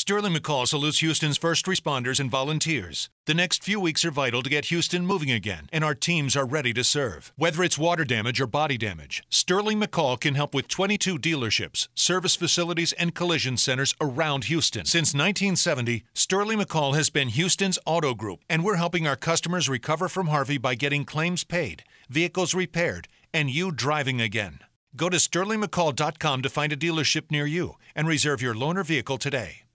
Sterling McCall salutes Houston's first responders and volunteers. The next few weeks are vital to get Houston moving again, and our teams are ready to serve. Whether it's water damage or body damage, Sterling McCall can help with 22 dealerships, service facilities, and collision centers around Houston. Since 1970, Sterling McCall has been Houston's auto group, and we're helping our customers recover from Harvey by getting claims paid, vehicles repaired, and you driving again. Go to sterlingmccall.com to find a dealership near you and reserve your loaner vehicle today.